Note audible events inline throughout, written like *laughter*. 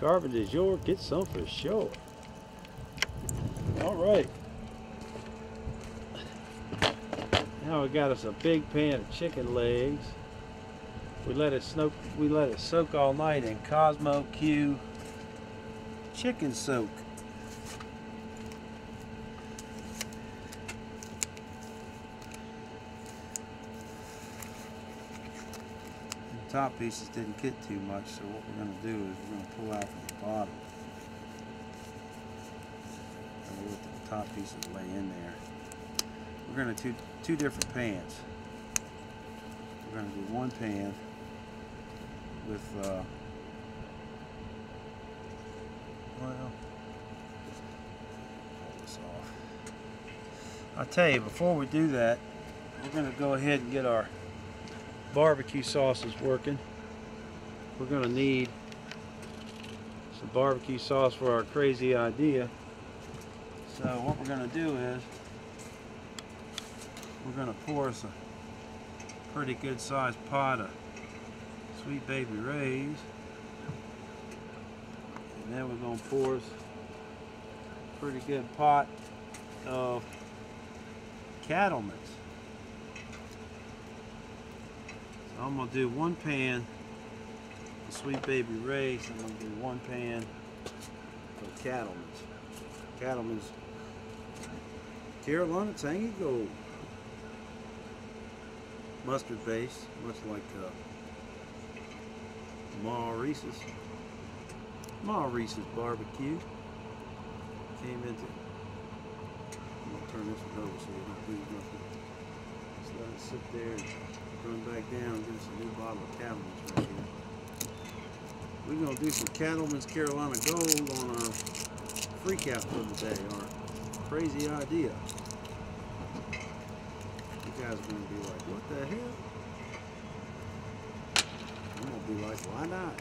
Carver de jour, get some for sure. All right. Now we got us a big pan of chicken legs. We let it soak. We let it soak all night in Kosmo Q chicken soak. Top pieces didn't get too much, so what we're going to do is we're going to pull out from the bottom. And we'll let the top pieces lay in there. We're going to do two different pans. We're going to do one pan with, uh, well, pull this off. I'll tell you, before we do that, we're going to go ahead and get our barbecue sauce is working. We're going to need some barbecue sauce for our crazy idea. So what we're going to do is we're going to pour us a pretty good sized pot of Sweet Baby Ray's. And then we're going to pour us a pretty good pot of Cattleman's. So I'm to do one pan of Sweet Baby Ray's. I'm to do one pan of Cattleman's. Cattleman's Carolina Tangy Gold mustard base, much like uh, Maurice's. Maurice's barbecue came into. I'm gonna turn this one over so we don't lose nothing. Just let it sit there run back down give us a new bottle of Cattleman's right here. We're gonna do some Cattleman's Carolina Gold on our freak out for the day, our crazy idea you guys are gonna be like, what the hell? I'm gonna be like, why not?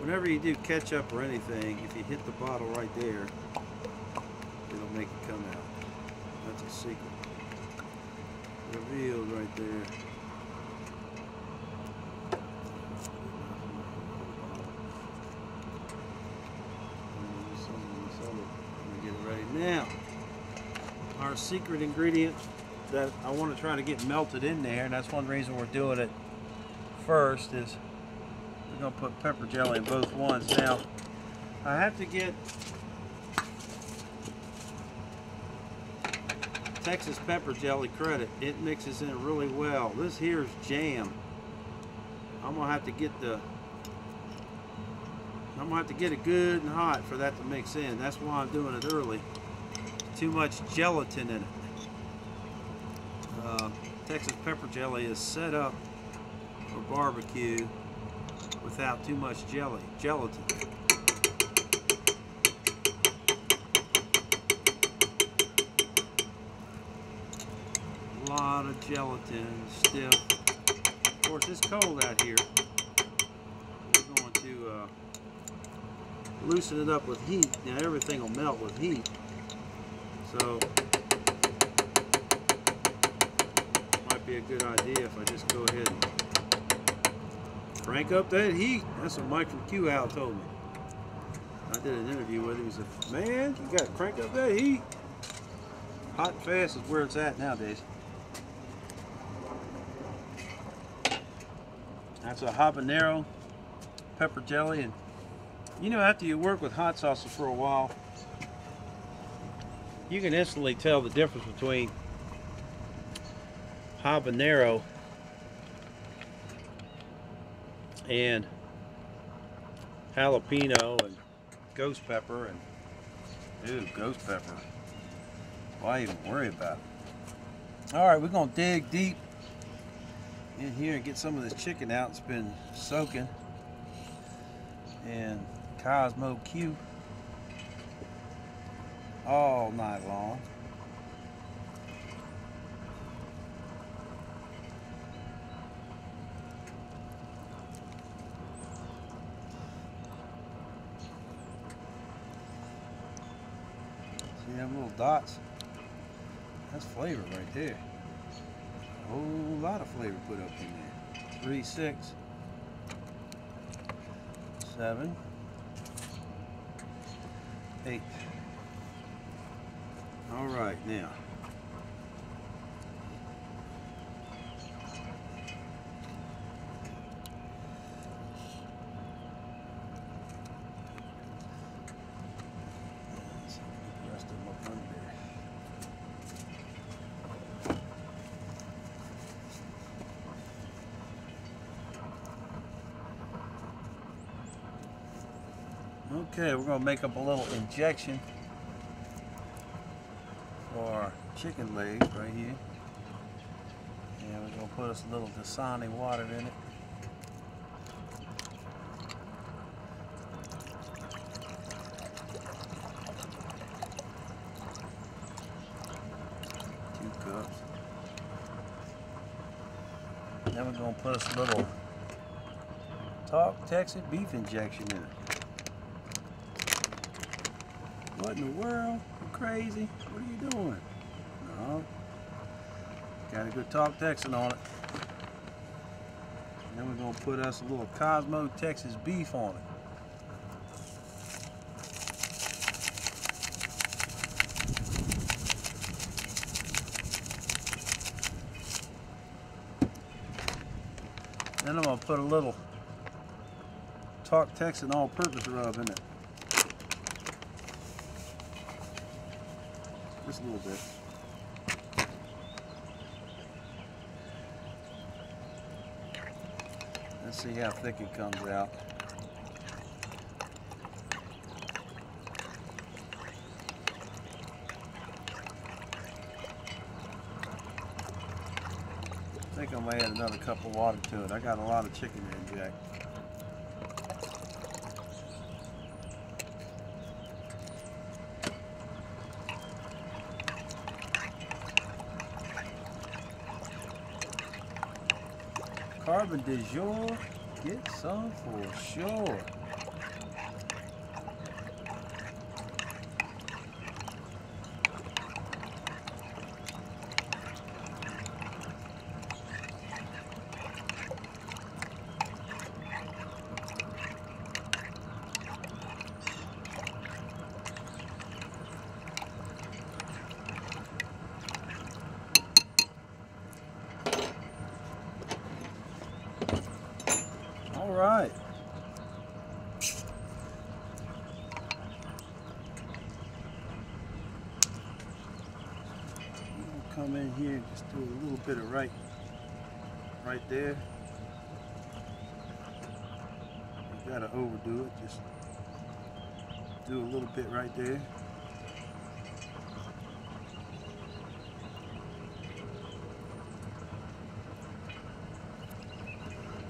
Whenever you do ketchup or anything, if you hit the bottle right there, it'll make it come out. That's a secret. Revealed right there. Now, our secret ingredient that I want to try to get melted in there, and that's one reason we're doing it first, is we're going to put pepper jelly in both ones. Now, I have to get Texas pepper jelly credit. It mixes in really well. This here's jam. I'm to have to get the I'm gonna have to get it good and hot for that to mix in. That's why I'm doing it early. Too much gelatin in it. Uh, Texas pepper jelly is set up for barbecue without too much jelly, gelatin. A lot of gelatin, stiff. Of course, it's cold out here. We're going to uh, loosen it up with heat. Now everything will melt with heat. So might be a good idea if I just go ahead and crank up that heat. That's what Mike from Q Al told me. I did an interview with him. He said, man, you got to crank up that heat. Hot and fast is where it's at nowadays. That's a habanero pepper jelly and you know, after you work with hot sauces for a while, you can instantly tell the difference between habanero and jalapeno and ghost pepper and ooh, ghost pepper. Why even worry about it? All right, we're gonna dig deep in here and get some of this chicken out. It's been soaking and Kosmo Q all night long. See them little dots? That's flavor right there. Whole lot of flavor put up in there. three, six, seven, eight. All right, now. Let's get the rest of them up under there. Okay, we're gonna make up a little injection for our chicken legs right here. And we're gonna put us a little Dasani water in it. Two cups. Then we're gonna put us a little Talk Texas beef injection in it. What in the world? You crazy? What are you doing? No. Got a good Talk Texan on it. Then we're gonna put us a little Cosmo Texas beef on it. Then I'm gonna put a little Talk Texan all-purpose rub in it. A little bit. Let's see how thick it comes out. I think I'm gonna add another cup of water to it. I got a lot of chicken in, Jack. Carbon du jour, get some for sure. All right. We'll come in here and just do a little bit of right, right there. You gotta overdo it. Just do a little bit right there.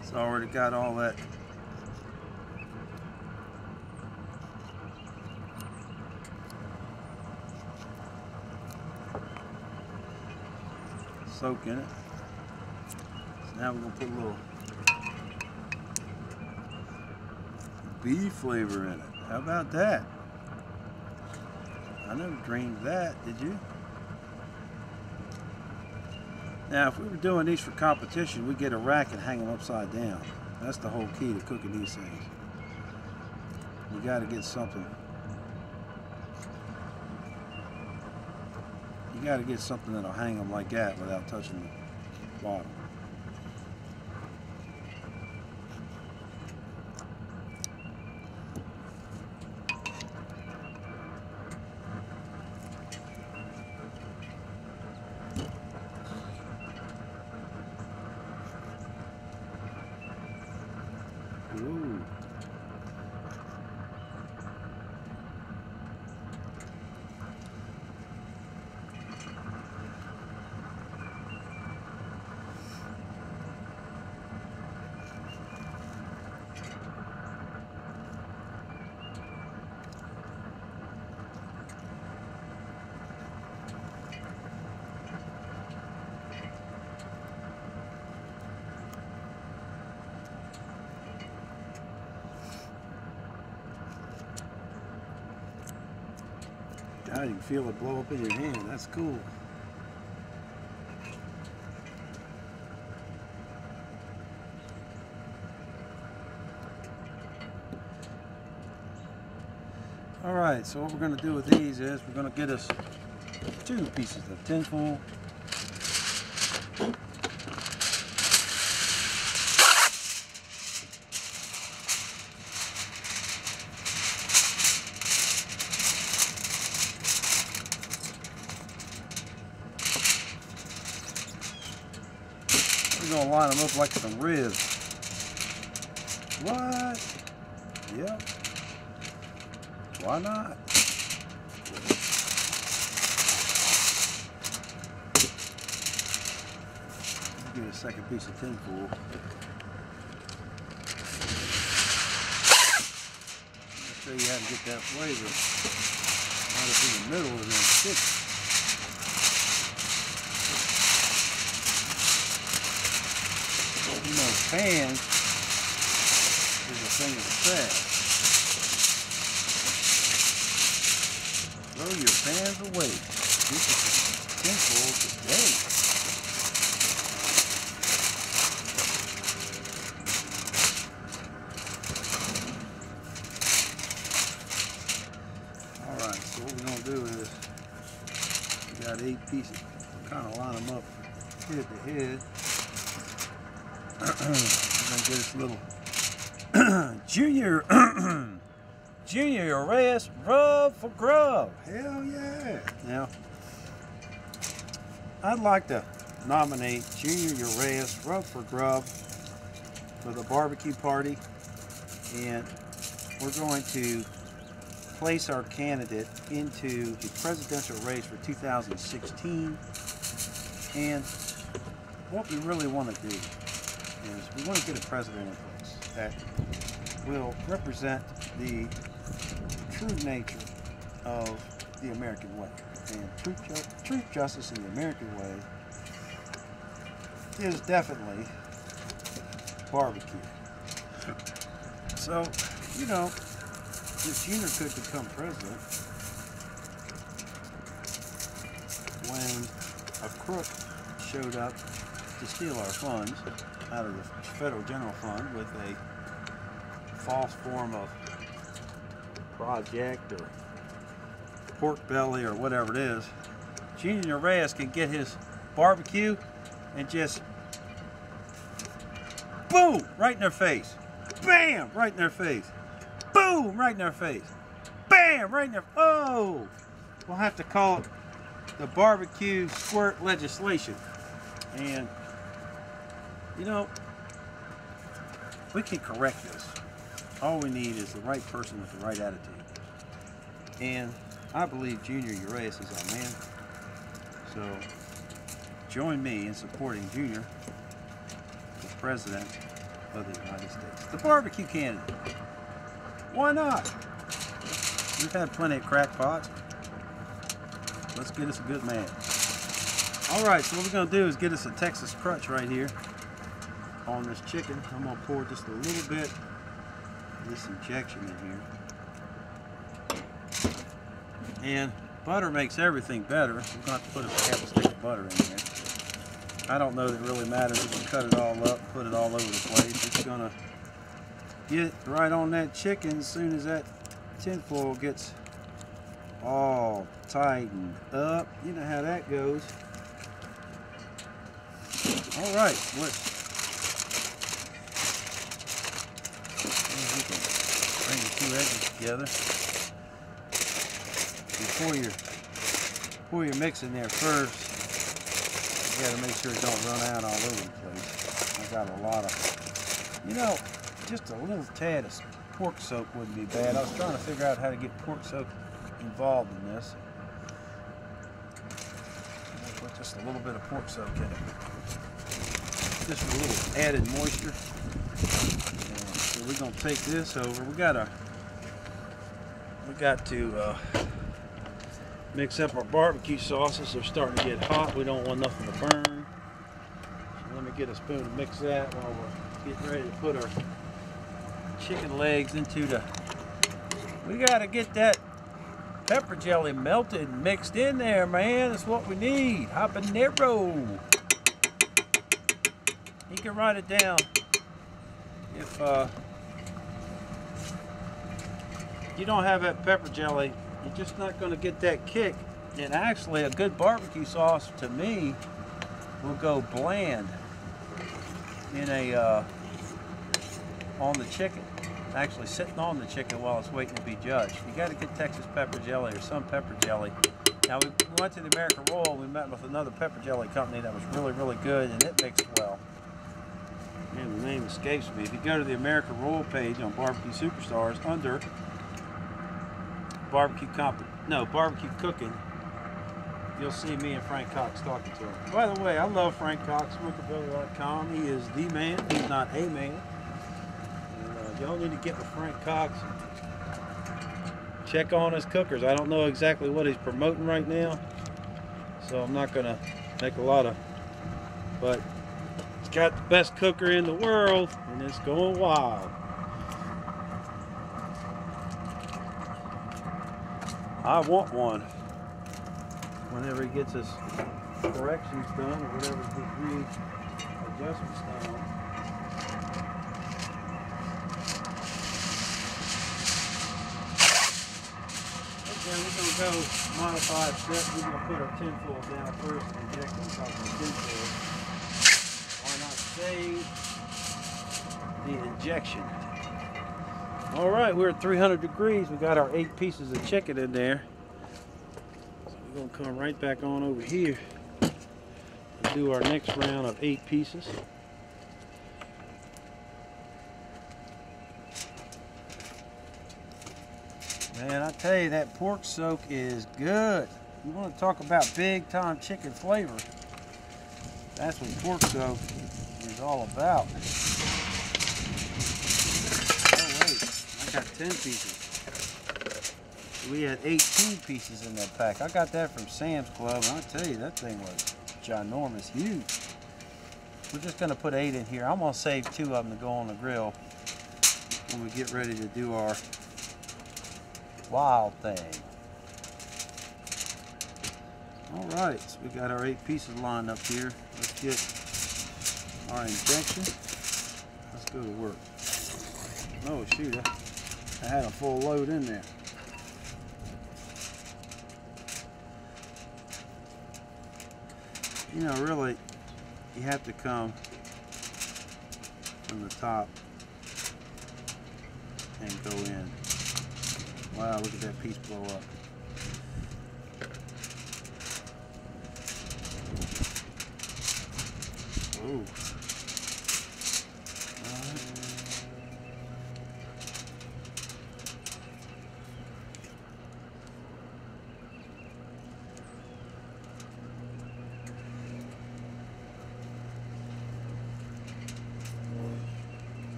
It's already got all that soak in it. So now we're gonna put a little beef flavor in it. How about that? I never dreamed that, did you? Now, if we were doing these for competition, we'd get a rack and hang them upside down. That's the whole key to cooking these things. You got to get something. Got to get something that'll hang them like that without touching the bottom. feel it blow up in your hand. That's cool. All right, so what we're gonna do with these is we're gonna get us two pieces of tinfoil. Up like some ribs. What? Yep. Why not? Get a second piece of tin foil. I'll show you how to get that flavor right up in the middle and then stick. Pan is a thing of the past. Throw your pans away. This is simple today. Alright, so what we're going to do is we got eight pieces. kind of line them up head to head. we're going to get little *clears throat* junior *clears throat* Junior Urias Rub for Grub. Hell yeah. Now, I'd like to nominate Junior Urias Rub for Grub for the barbecue party. And we're going to place our candidate into the presidential race for 2016. And what we really want to do is we want to get a president in place that will represent the true nature of the American way. And truth, ju- truth, justice, in the American way is definitely barbecue. So, you know, if Junior could become president when a crook showed up to steal our funds out of the federal general fund with a false form of project or pork belly or whatever it is, Junior Urias can get his barbecue and just boom right in their face. Bam right in their face. Boom right in their face. Bam right in their oh we'll have to call it the barbecue squirt legislation. And you know we can correct this. All we need is the right person with the right attitude. And I believe Junior Urias is our man. So join me in supporting Junior for President of the United States. The barbecue candidate. Why not? We've had plenty of crackpots. Let's get us a good man. All right, so what we're gonna do is get us a Texas crutch right here on this chicken. I'm gonna pour just a little bit of this injection in here. And butter makes everything better. We're gonna have to put a half a stick of butter in there. I don't know that it really matters if we cut it all up, put it all over the place. It's gonna get right on that chicken as soon as that tinfoil gets all tightened up. You know how that goes. All right, let's bring the two edges together. Before you're before you're mixing there first, you gotta make sure it don't run out all over the place. I got a lot of you know, just a little tad of pork soak wouldn't be bad. I was trying to figure out how to get pork soak involved in this. Put just a little bit of pork soak in it. Just a little added moisture. So we're gonna take this over. We gotta we got to uh, mix up our barbecue sauces. They're starting to get hot. We don't want nothing to burn. So let me get a spoon to mix that while we're getting ready to put our chicken legs into the. We gotta get that pepper jelly melted and mixed in there, man. That's what we need. Habanero. You can write it down if uh, you don't have that pepper jelly, you're just not going to get that kick. And actually, a good barbecue sauce to me will go bland in a uh, on the chicken. Actually, sitting on the chicken while it's waiting to be judged. You got to get Texas pepper jelly or some pepper jelly. Now we went to the American Royal. We met with another pepper jelly company that was really, really good, and it mixed well. And the name escapes me. If you go to the American Royal page on Barbecue Superstars under barbecue comp, no barbecue cooking, you'll see me and Frank Cox talking to him. By the way, I love Frank Cox, SmokerBelly.com. He is the man. He's not a man. And, uh, y'all need to get with Frank Cox. Check on his cookers. I don't know exactly what he's promoting right now, so I'm not gonna make a lot of. But he's got the best cooker in the world, and it's going wild. I want one whenever he gets his corrections done or whatever degree adjustments done. Okay, we're gonna go modified step. We're gonna put our tinfoil down first and inject on top of the tinfoil. Why not save the injection? All right, we're at 300 degrees. We got our eight pieces of chicken in there. We're gonna come right back on over here and do our next round of eight pieces. Man, I tell you, that pork soak is good. You want to talk about big time chicken flavor. That's what pork soak is all about. Oh wait, I got 10 pieces. We had 18 pieces in that pack. I got that from Sam's Club, and I tell you, that thing was ginormous, huge. We're just gonna put eight in here. I'm gonna save two of them to go on the grill when we get ready to do our wild thing. All right, so we got our eight pieces lined up here. Let's get our injection. Let's go to work. Oh shoot, I had a full load in there. You know, really, you have to come from the top and go in. Wow, look at that piece blow up. Ooh.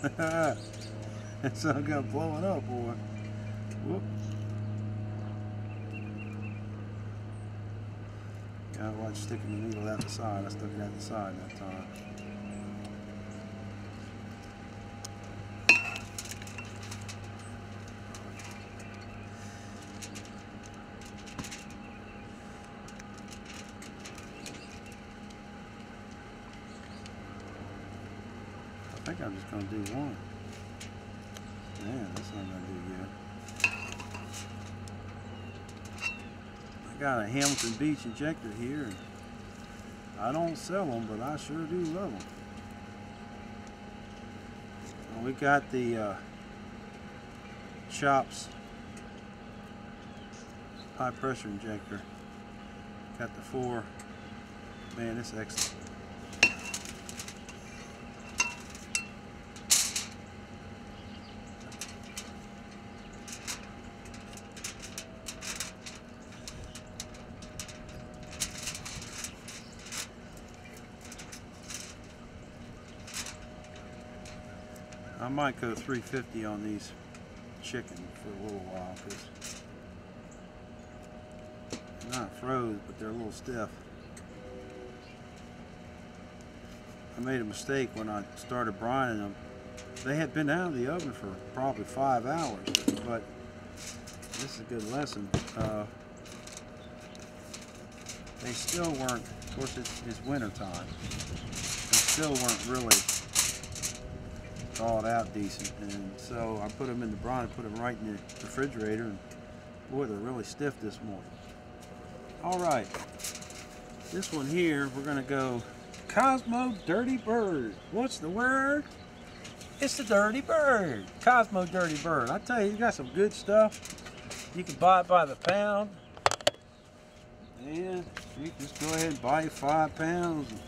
*laughs* that sun got blowing up, boy. Whoop. Gotta watch sticking the needle out the side. I stuck it out the side that time. I think I'm just gonna do one. Man, that's not gonna do good. I a Hamilton Beach injector here. And I don't sell them, but I sure do love them. We got the uh, Chops high pressure injector. Got the four. Man, it's excellent. Might go 350 on these chicken for a little while because they're not froze, but they're a little stiff. I made a mistake when I started brining them they had been out of the oven for probably five hours, but this is a good lesson. Uh, they still weren't, of course it's, it's winter time, they still weren't really thawed out decent. And so I put them in the brine and put them right in the refrigerator and boy, they're really stiff this morning. All right, this one here, we're gonna go Cosmo Dirty Bird. What's the word? It's the Dirty Bird. Cosmo Dirty Bird. I tell you, you got some good stuff. You can buy it by the pound. And you just go ahead and buy five pounds and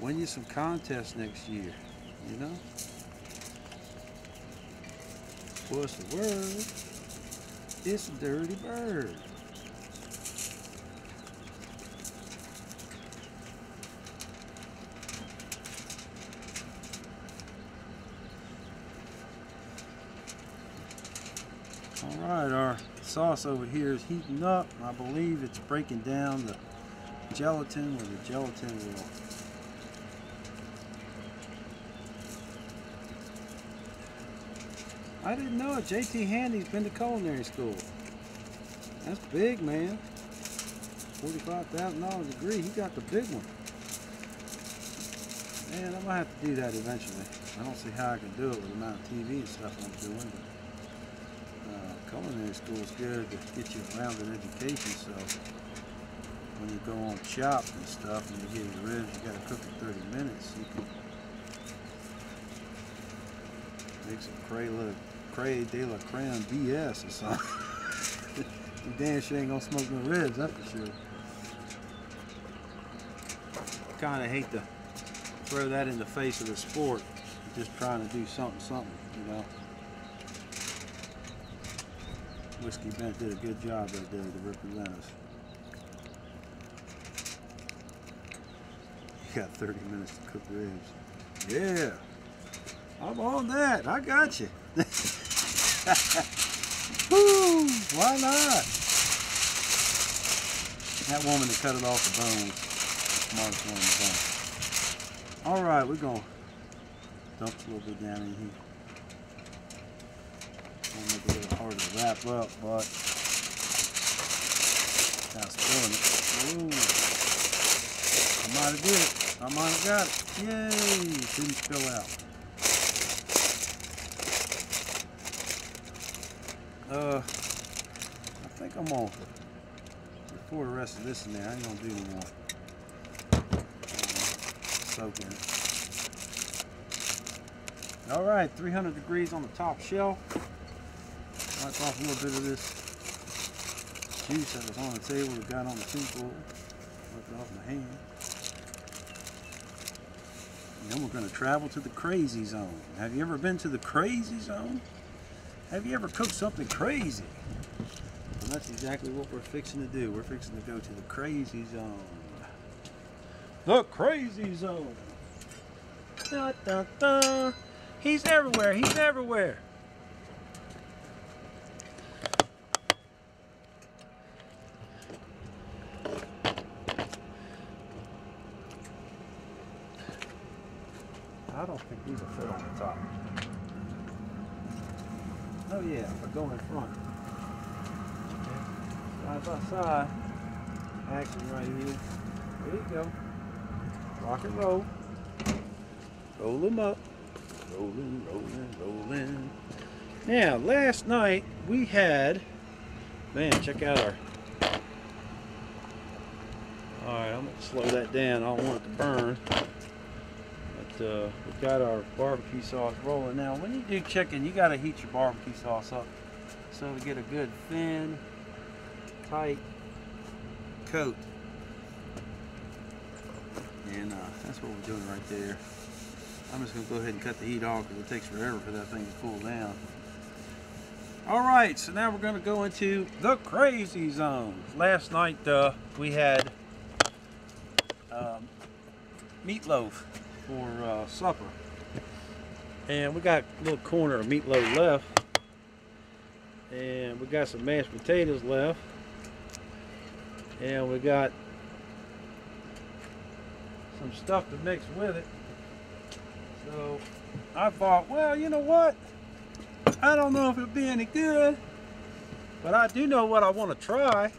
win you some contests next year. You know? What's the word? It's a dirty bird. All right, our sauce over here is heating up. I believe it's breaking down the gelatin with the gelatin will I didn't know it. JT Handy's been to culinary school. That's big, man. $45,000 degree. He got the big one. Man, I'm going to have to do that eventually. I don't see how I can do it with the amount of TV and stuff I'm doing. But, uh, culinary school is good to get you a rounded education. So when you go on chop and stuff and you get your ribs, you got to cook in 30 minutes. You can make some cray, cray de la creme BS or something. *laughs* damn sure ain't gonna smoke no ribs, that's for sure. Kinda hate to throw that in the face of the sport. Just trying to do something, something, you know. Whiskey Bent did a good job that day to represent us. You got 30 minutes to cook ribs. Yeah. I'm on that. I got you. *laughs* Woo, *laughs* why not? That woman that cut it off the bone was the smartest one in the bunch. All right, we're going to dump a little bit down in here. Gonna make it a little harder to wrap up, but of spilling it. Ooh. I might have did it. I might have got it. Yay! Didn't spill out. Uh, I think I'm gonna pour the rest of this in there. I ain't gonna do any more. Soaking. All right, 300 degrees on the top shelf. Wipe off a little bit of this juice that was on the table that got on the bowl. Wipe it off my hand. And then we're to travel to the crazy zone. Have you ever been to the crazy zone? Have you ever cooked something crazy? Well, that's exactly what we're fixing to do. We're fixing to go to the crazy zone. The crazy zone. Da, da, da. He's everywhere. He's everywhere. I don't think these will fit on the top. Oh yeah, I go in front. Side by side. Action right here. There you go. Rock and roll. Roll them up. Rolling, rolling, rolling. Now, last night we had, man, check out our, all right, I'm gonna slow that down. I don't want it to burn. Uh, we've got our barbecue sauce rolling. Now, when you do chicken, you gotta heat your barbecue sauce up so to get a good thin, tight coat. And uh, that's what we're doing right there. I'm just gonna go ahead and cut the heat off because it takes forever for that thing to cool down. All right, so now we're gonna go into the crazy zone. Last night uh, we had um, meatloaf for uh, supper. And we got a little corner of meatloaf left. And we got some mashed potatoes left. And we got some stuff to mix with it. So I thought, well, you know what? I don't know if it'll be any good, but I do know what I want to try.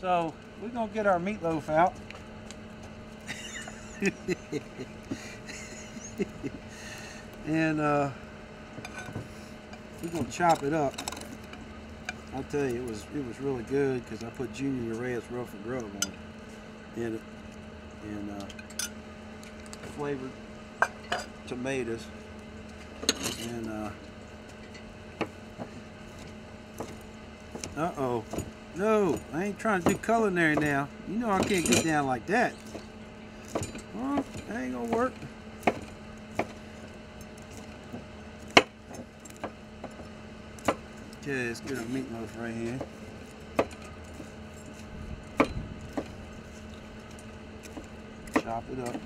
So we're gonna get our meatloaf out. *laughs* and uh, we're gonna chop it up. I'll tell you, it was it was really good because I put Junior Urias Rough and Grub on it, and uh, flavored tomatoes, and uh, uh oh, no, I ain't trying to do culinary now. You know I can't get down like that. Well, that ain't gonna work. Okay, let's get our meatloaf right here. Chop it up.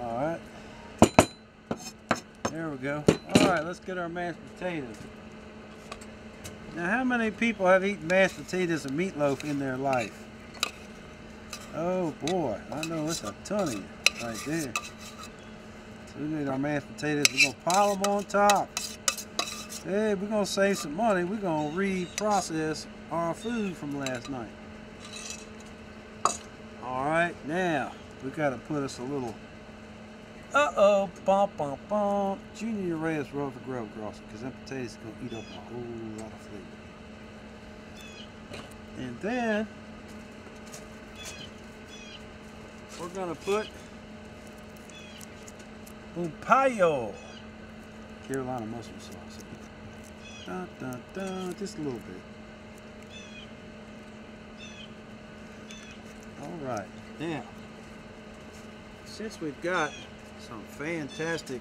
Alright. There we go. Alright, let's get our mashed potatoes. Now, how many people have eaten mashed potatoes and meatloaf in their life? Oh boy, I know it's a ton of you right there. So we need our mashed potatoes. We're gonna pile them on top. Hey, we're gonna save some money. We're gonna reprocess our food from last night. All right, now we gotta put us a little. Uh-oh, bump, bump, bump. Junior Urias Rover Grove Crossing, because them potatoes are gonna eat up a whole lot of flavor. And then we're gonna put Umpayo Carolina mustard sauce. Dun, dun, dun, just a little bit. All right, now, since we've got some fantastic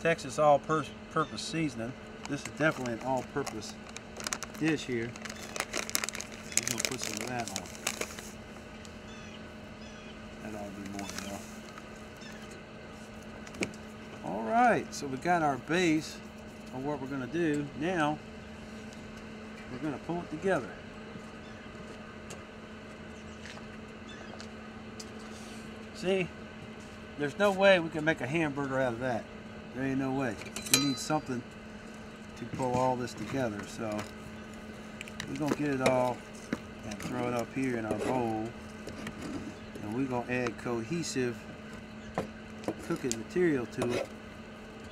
Texas all-purpose seasoning, this is definitely an all-purpose dish here. We're gonna put some of that on. That ought to be more than enough. All right, so we got our base of what we're gonna do. Now, we're gonna pull it together. See, there's no way we can make a hamburger out of that. There ain't no way. We need something to pull all this together. So we're gonna get it all and throw it up here in our bowl. And we're gonna add cohesive cooking material to it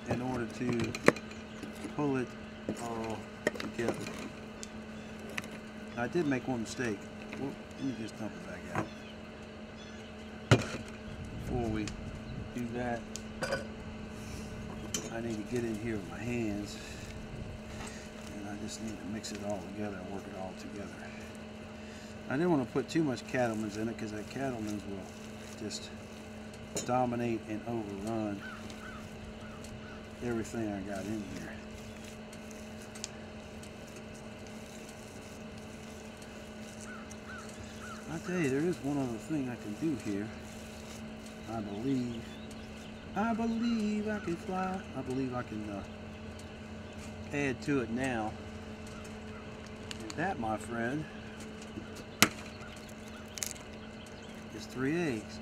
in order to pull it all together. I did make one mistake. Well, let me just dump it back out. Before we do that, I need to get in here with my hands and I just need to mix it all together and work it all together. I didn't want to put too much cattleman's in it because that cattleman's will just dominate and overrun everything I got in here. I tell you, there is one other thing I can do here. I believe. I believe I can fly. I believe I can uh, add to it now. And that, my friend, is three eggs.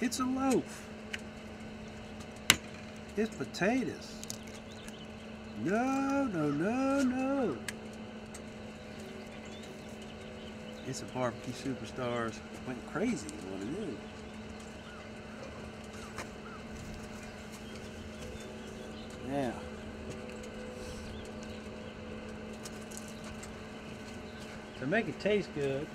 It's a loaf. It's potatoes. No, no, no, no. It's a barbecue superstars went crazy what it is. Now, to make it taste good,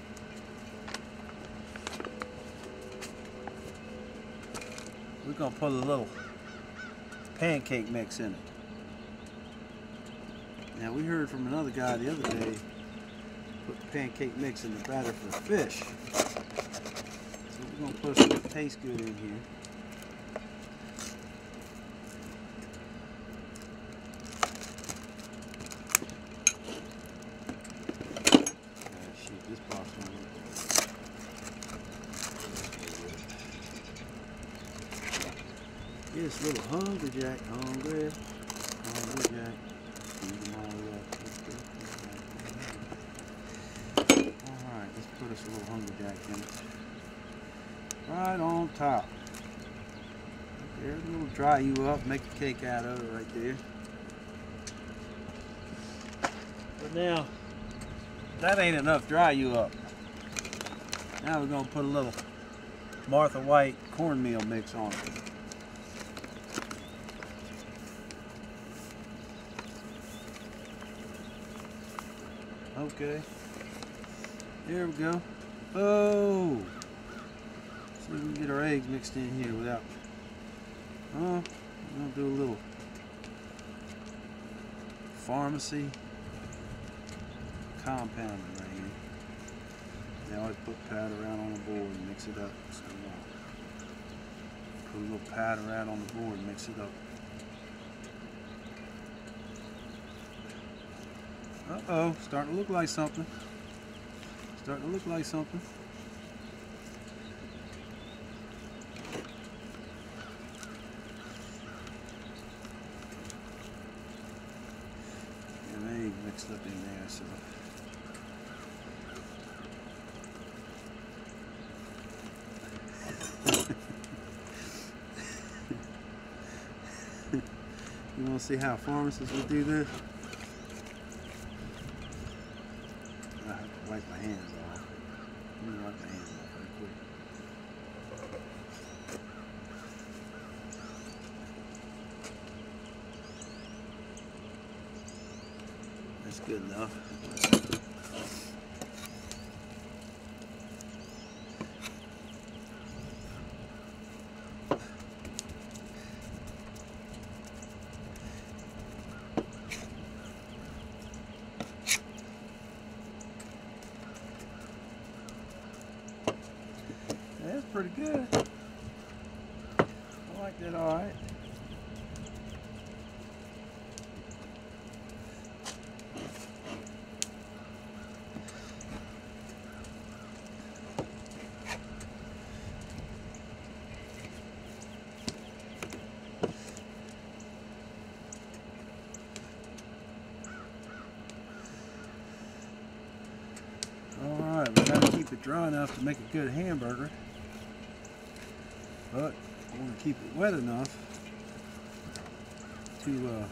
we're gonna put a little pancake mix in it. Now we heard from another guy the other day, put pancake mix in the batter for fish. So we're gonna put some taste good in here. this little hungry jack, hungry, hungry jack. Alright, let's put us a little hungry jack in it. Right on top. There, it'll dry you up, make a cake out of it right there. But now, that ain't enough dry you up. Now we're gonna put a little Martha White cornmeal mix on it. Okay. There we go. Oh! So we can get our eggs mixed in here without. Oh, gonna do a little pharmacy compounding right here. They always put powder out on the board and mix it up. So uh, put a little powder out on the board and mix it up. Uh-oh, starting to look like something. Starting to look like something. And egg mixed up in there, so. *laughs* you want to see how pharmacists would do this? Wipe my hands off. Let me wipe my hands off real quick. That's good enough. That's pretty good. I like that all right. Alright, we gotta keep dry enough to make a good hamburger. But I want to keep it wet enough to uh,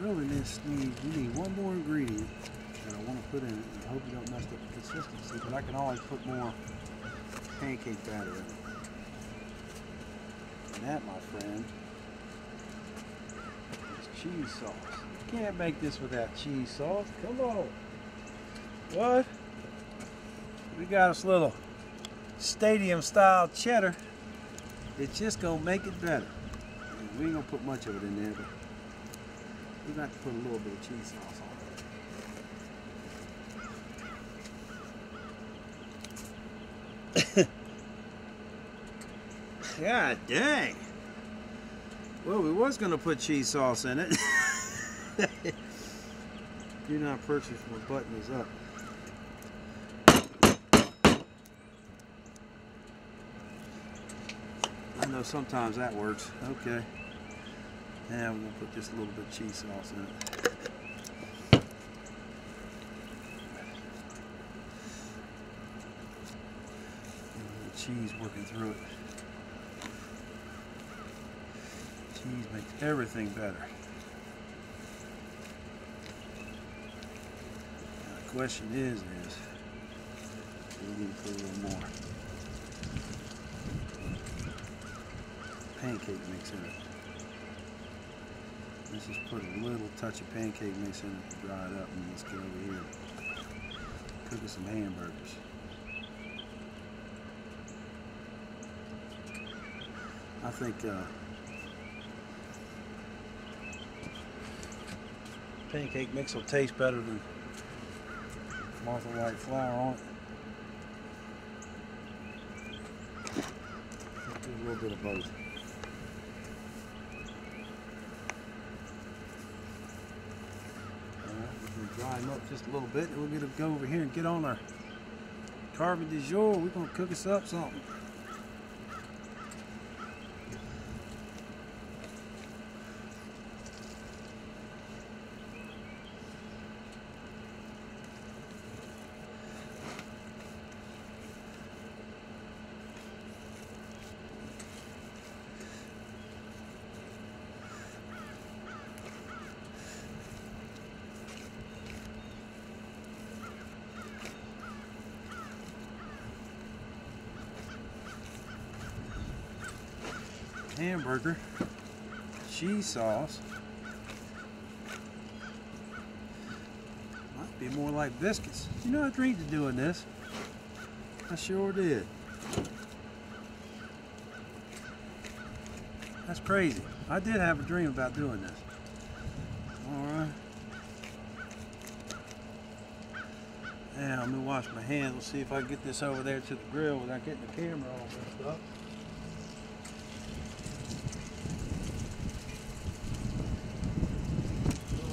really miss need you need one more ingredient that I want to put in it. I hope you don't mess up the consistency, but I can always put more pancake batter in it. That, my friend, is cheese sauce. You can't make this without cheese sauce. Come on. What? We got us little stadium style cheddar. It's just gonna make it better. We ain't gonna put much of it in there, but we got to put a little bit of cheese sauce on it. *laughs* God dang. Well, we was gonna put cheese sauce in it. *laughs* Do not purchase my button is up. I know sometimes that works. Okay. Now we're gonna put just a little bit of cheese sauce in it. Cheese working through it. Cheese makes everything better. Now the question is, is we need to put a little more pancake mix in it. Let's just put a little touch of pancake mix in it to dry it up and let's get over here. Cooking some hamburgers. I think uh, pancake mix will taste better than Martha White flour on it. Do a little bit of both. dry them up just a little bit. We're gonna go over here and get on our carving du jour. We're gonna cook us up something. hamburger, cheese sauce. Might be more like biscuits. You know, I dreamed of doing this. I sure did. That's crazy. I did have a dream about doing this. Alright. Now, I'm gonna wash my hands. We'll see if I can get this over there to the grill without getting the camera all messed up.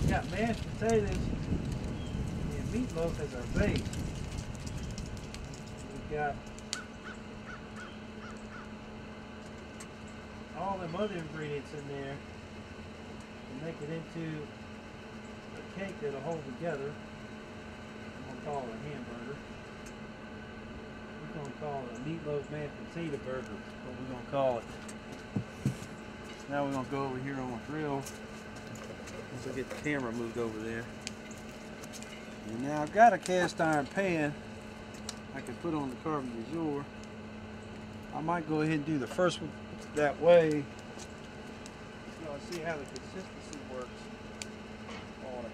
We got mashed potatoes and meatloaf as our base. We've got all them other ingredients in there to make it into a cake that'll hold together. I'm gonna call it a hamburger. We're gonna call it a meatloaf mashed potato burger. What we're gonna call it. Now we're gonna go over here on the grill. Get the camera moved over there. And now I've got a cast iron pan I can put on the carbon du jour. I might go ahead and do the first one that way. So I see how the consistency works on it.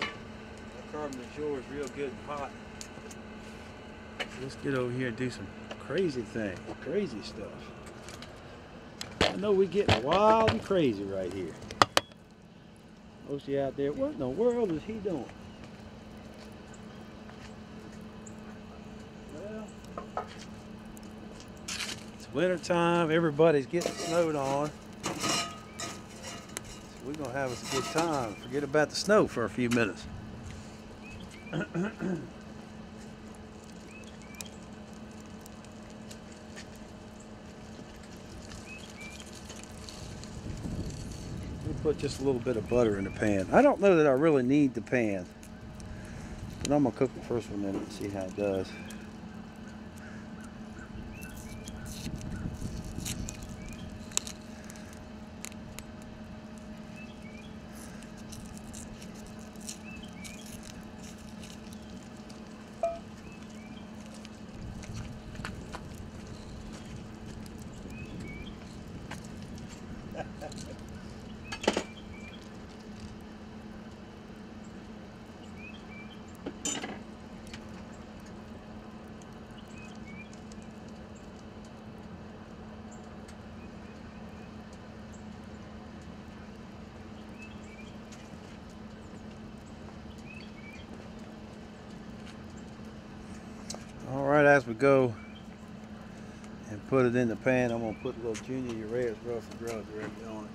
The carving du jour is real good and hot. Let's get over here and do some crazy thing, crazy stuff. I know we're getting wild and crazy right here. Osie out there, what in the world is he doing? Well, it's winter time, everybody's getting snowed on. So we're gonna have us a good time. Forget about the snow for a few minutes. *clears throat* put just a little bit of butter in the pan. I don't know that I really need the pan. But I'm gonna cook the first one in it and see how it does. All right, as we go and put it in the pan, I'm gonna put a little Junior Urias rough and grow directly on it.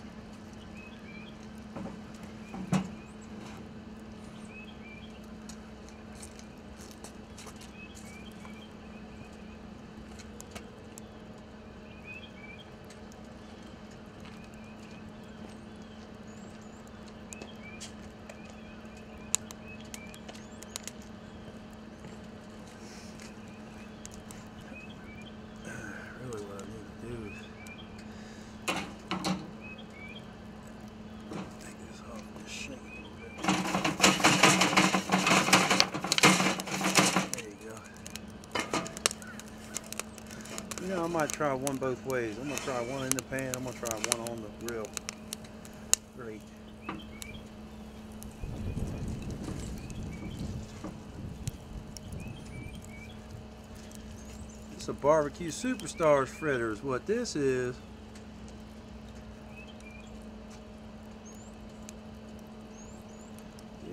Really what I need to do is take this off and just shake it a little bit. There you go. You know, I might try one both ways. I'm gonna try one in the pan, I'm gonna try one on the grill. Great. It's a barbecue superstars fritter is what this is.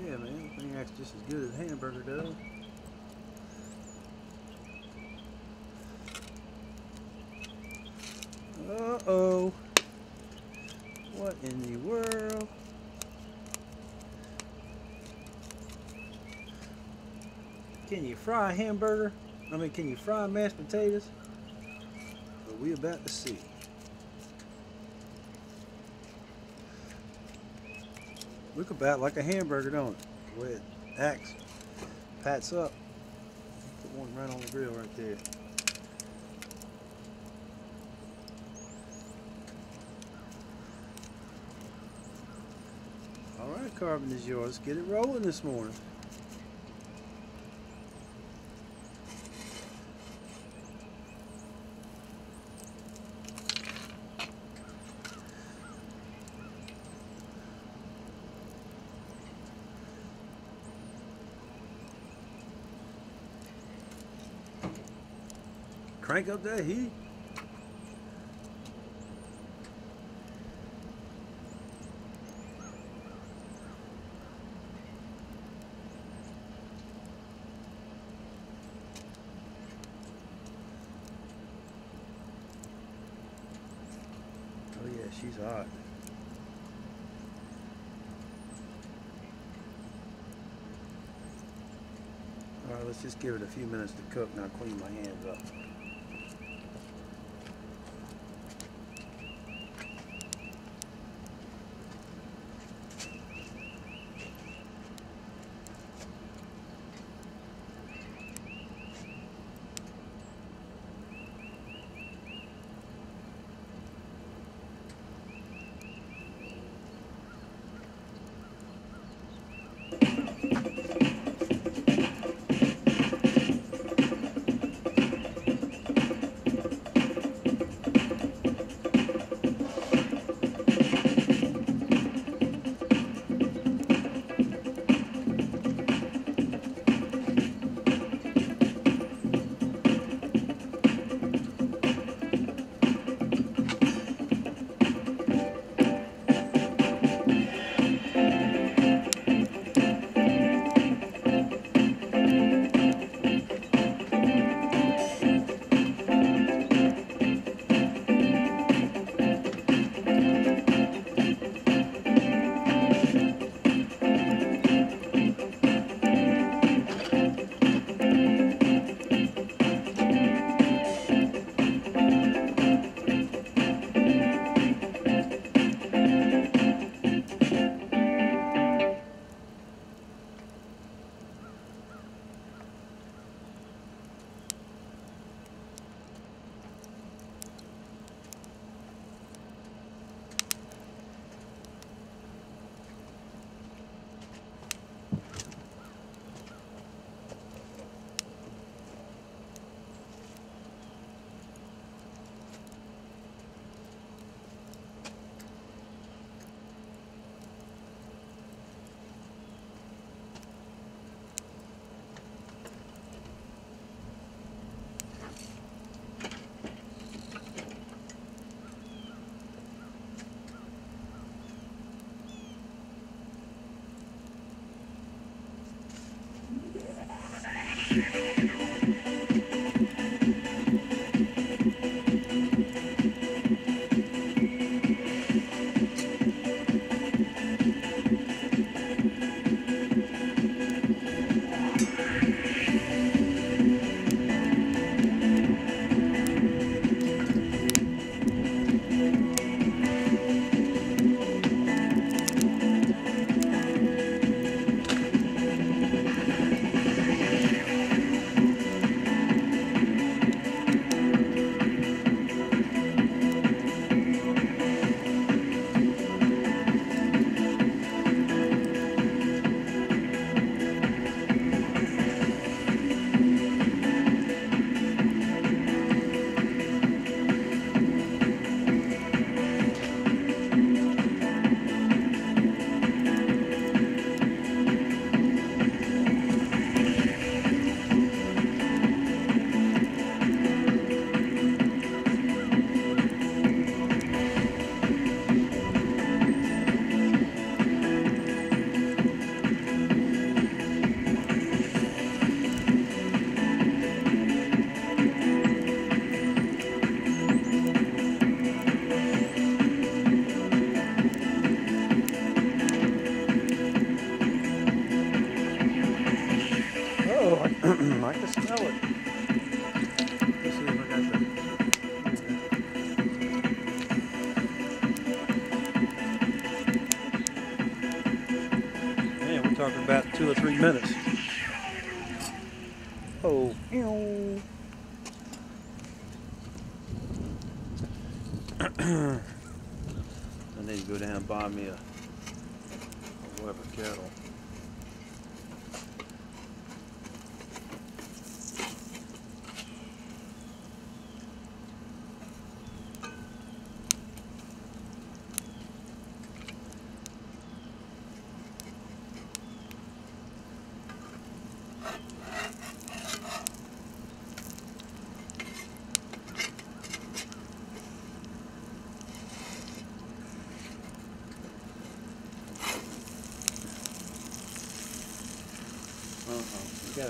Yeah, man, I think that's just as good as hamburger dough. Uh-oh. What in the world? Can you fry a hamburger? I mean, can you fry mashed potatoes? But we about to see. Look about like a hamburger, don't it? The way it acts, pats up. Put one right on the grill right there. All right, carbon is yours. Get it rolling this morning. Crank up that heat. Oh yeah, she's hot. Alright, let's just give it a few minutes to cook. and I'll clean my hands up.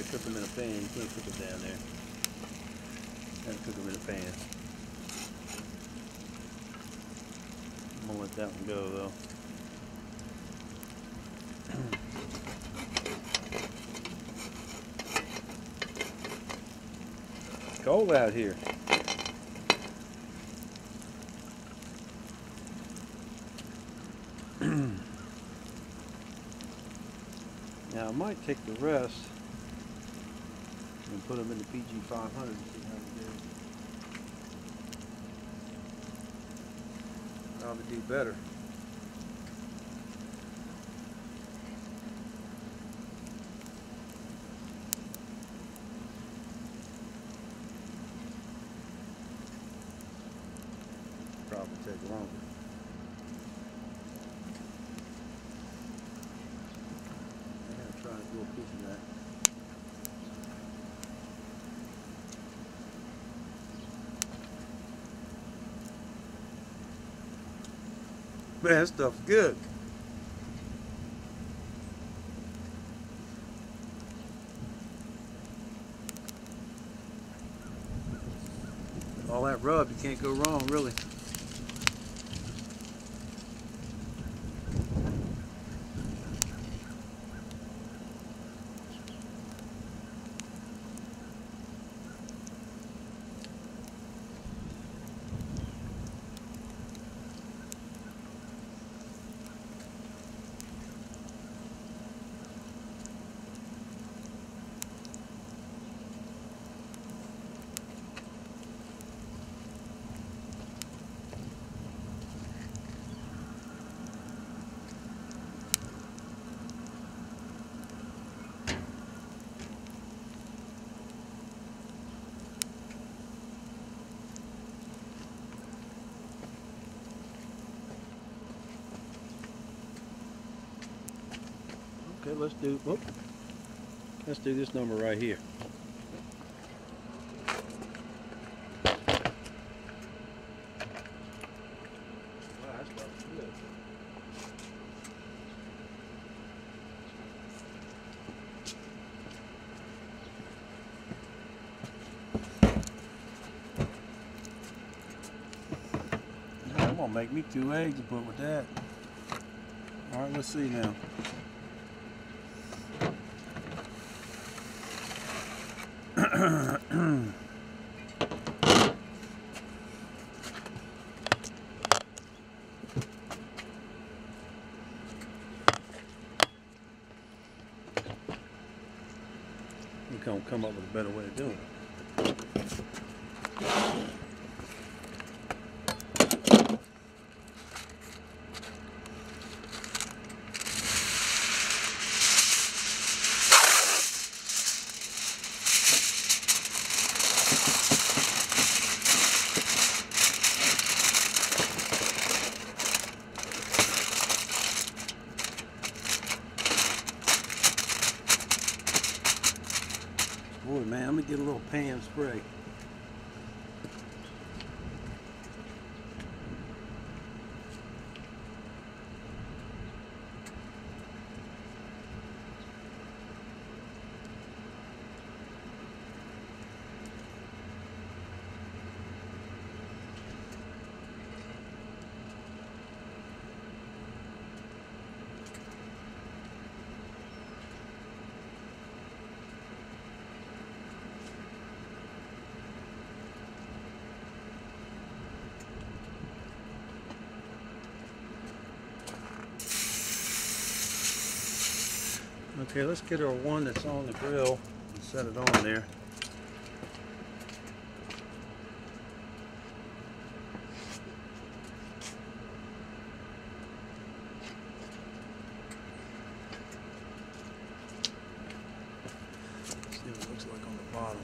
Gotta cook them in a pan. You can't cook them down there. Gotta cook them in a pan. I'm gonna let that one go though. *clears throat* Cold out here. *clears throat* Now I might take the rest put them in the PG 500 and see how they do. Probably do better. Probably take longer. I'm gonna try and do a piece of that. Man, that stuff's good. All that rub, you can't go wrong, really. Okay, let's do, whoop. Let's do this number right here. Make me two eggs put with that. All right, let's see now. We gonna come up with a better way of doing it. Boy, man, let me get spray. Okay, let's get our one that's on the grill and set it on there. See what it looks like on the bottom.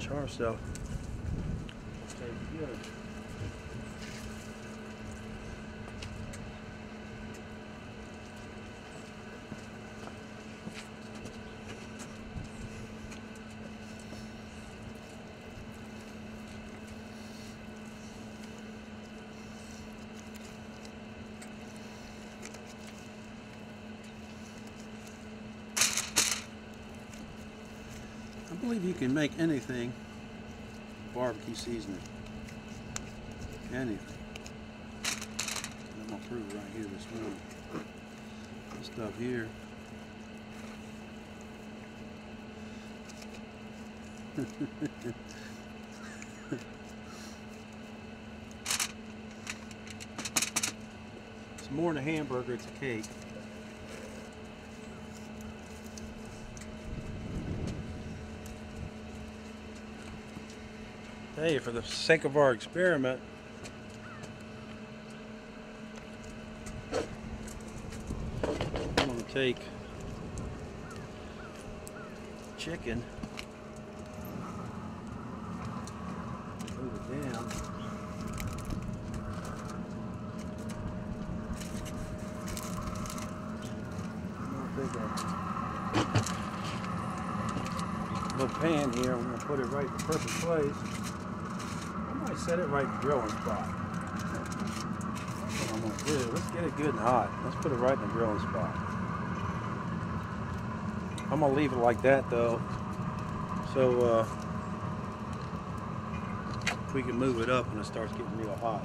Char cell. Tastes good. I believe you can make anything barbecue seasoning. Anything. I'm gonna prove right here this morning. This stuff here. *laughs* it's more than a hamburger, it's a cake. Hey, for the sake of our experiment, I'm going to take chicken, move it down. Little pan here. I'm going to put it right in the perfect place. Set it right grilling spot. I'm gonna do. Let's get it good and hot. Let's put it right in the grilling spot. I'm gonna leave it like that though. So uh, we can move it up when it starts getting real hot.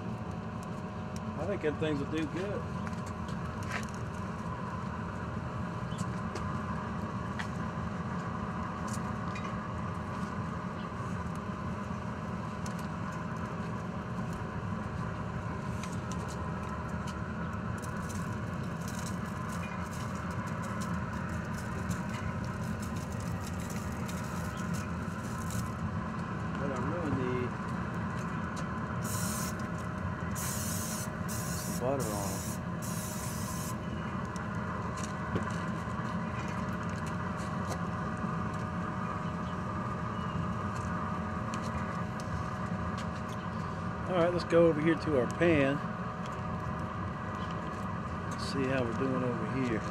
I think things will do good. What I really need is some butter on it. All right, let's go over here to our pan. See how we're doing over here.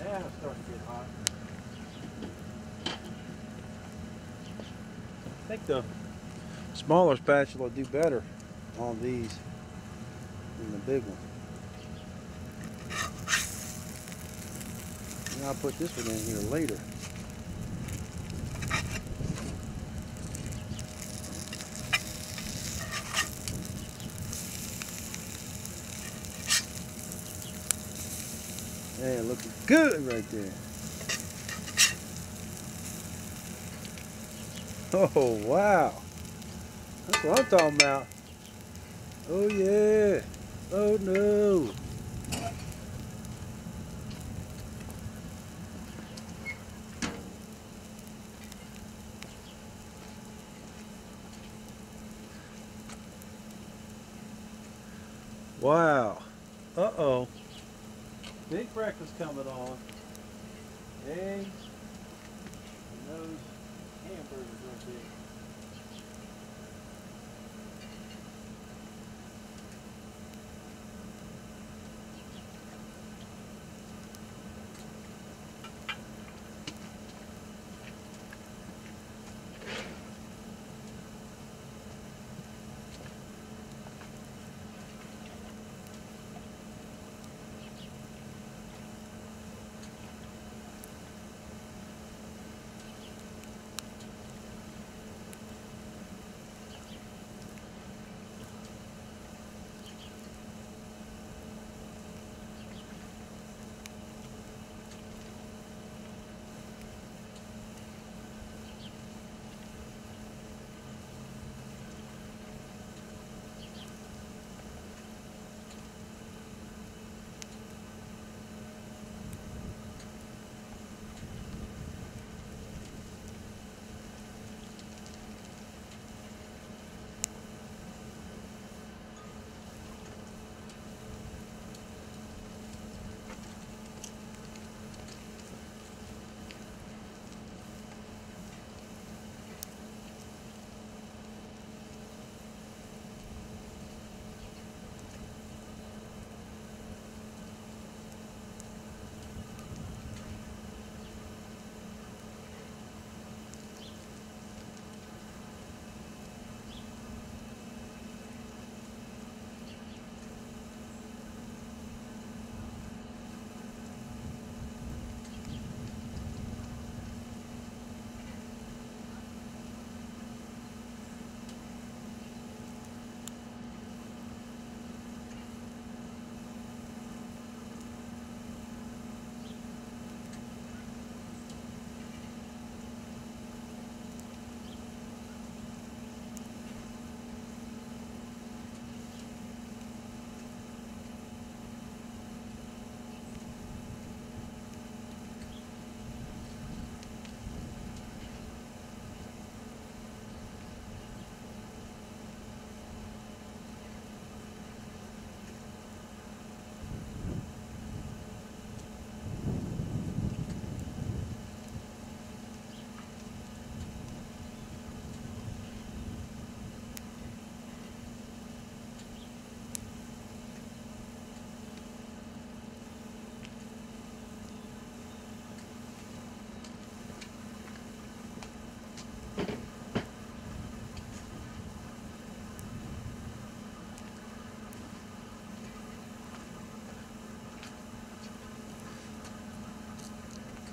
Now it's starting to get hot. I think the smaller spatula do better on these than the big one. And I'll put this one in here later. And looking good right there. *laughs* Oh, wow. That's what I'm talking about. Oh, yeah. Oh, no. Wow. Uh-oh. Big breakfast coming on. Eggs. And those hamburgers right there.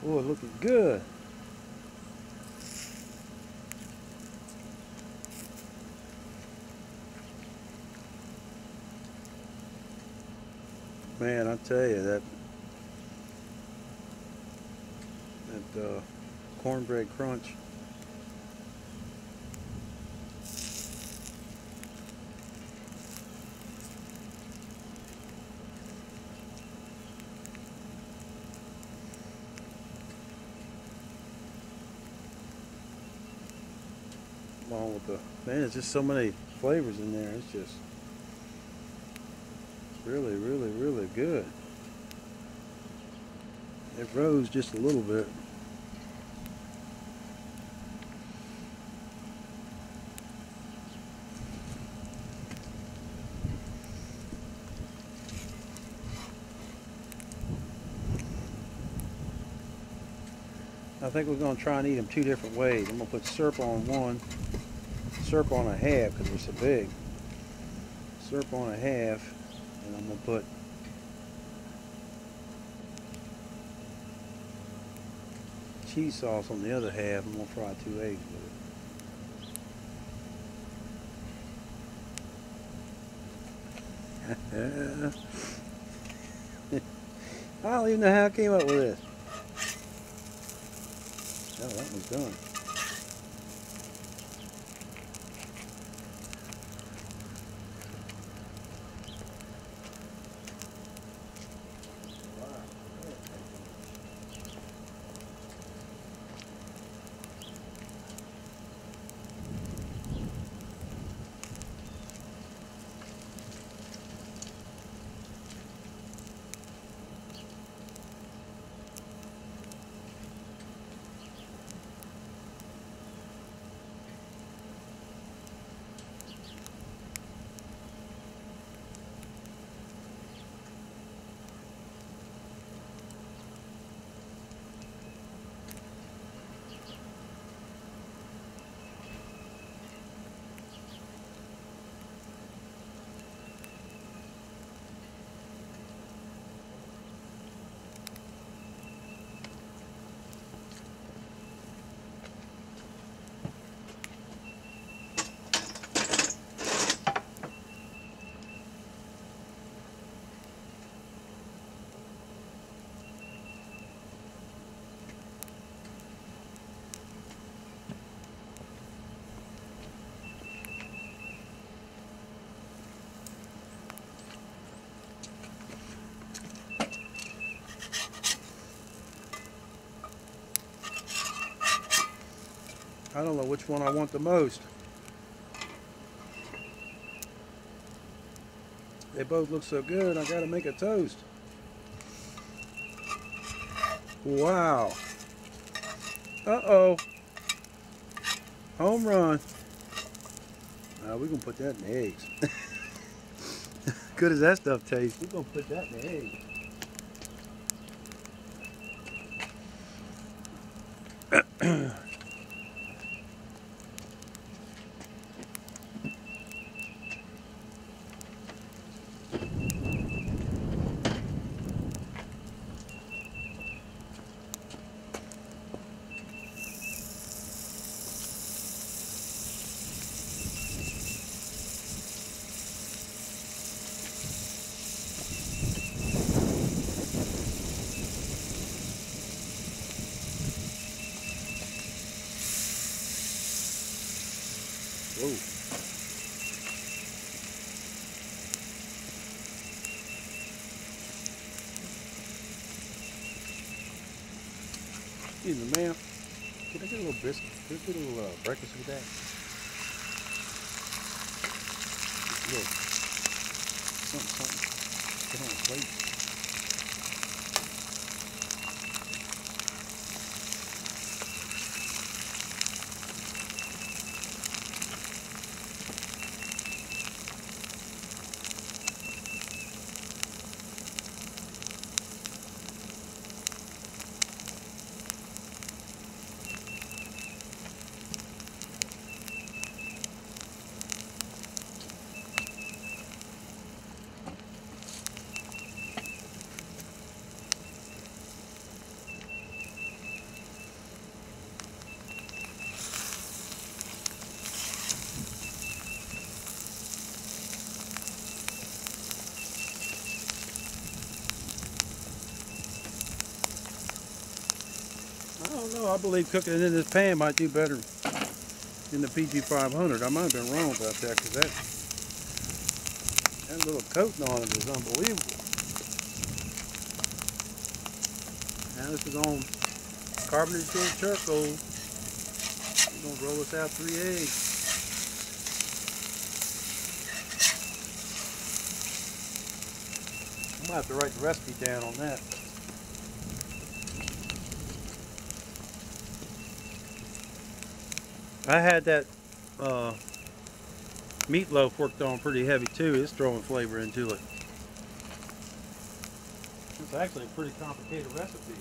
Oh, looking good. Man, I tell you that that uh, cornbread crunch. Along with the man, there's just so many flavors in there. It's just really, really, really good. It rose just a little bit. I think we're going to try and eat them two different ways. I'm going to put syrup on one, syrup on a half because they're so big. Syrup on a half, and I'm going to put cheese sauce on the other half. I'm going to fry two eggs with it. *laughs* I don't even know how I came up with this. Oh, that one's done. I don't know which one I want the most. They both look so good, I gotta make a toast. Wow. Uh-oh. Home run. We're gonna put that in eggs. *laughs* good as that stuff tastes, we're gonna put that in eggs. Ma'am. Can I get a little biscuit? Can I get a little uh, breakfast with that? Look. Something, something. Put on a plate. I. Believe cooking it in this pan might do better than the PG500. I might have been wrong about that because that, that little coating on it is unbelievable. Now this is on carbonated short charcoal. We're going to roll this out three eggs. I'm going to have to write the recipe down on that. I had that uh, meatloaf worked on pretty heavy too. It's throwing flavor into it. It's actually a pretty complicated recipe.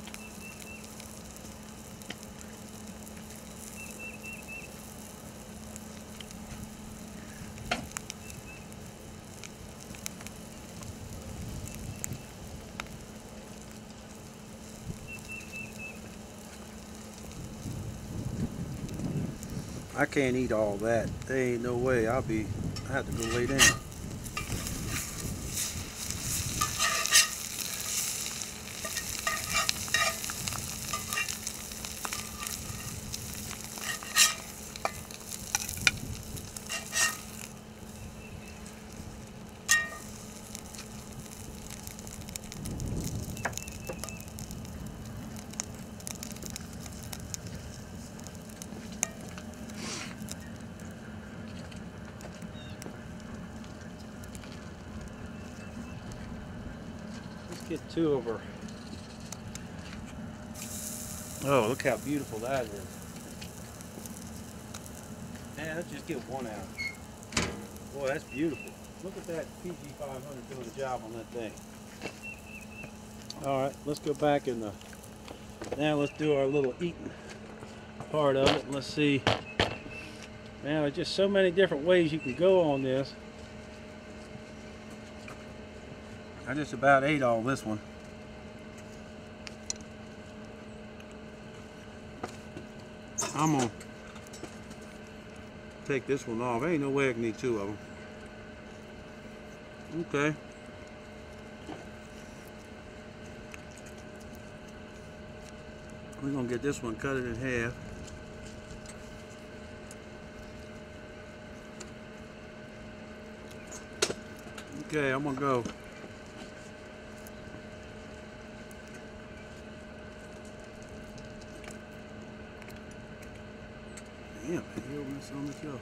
Can't eat all that. There ain't no way. I'll be, I have to go lay down. get two. Oh, look how beautiful that is. Man, let's just get one out. Boy, that's beautiful. Look at that PG500 doing the job on that thing. All right, let's go back in uh, now let's do our little eating part of it. Let's see. Man, there's just so many different ways you can go on this. I just about ate all this one. I'm gonna take this one off. Ain't no way I can eat two of them. Okay. We're gonna get this one cut it in half. Okay, I'm gonna go. Damn, man, you open this on the show.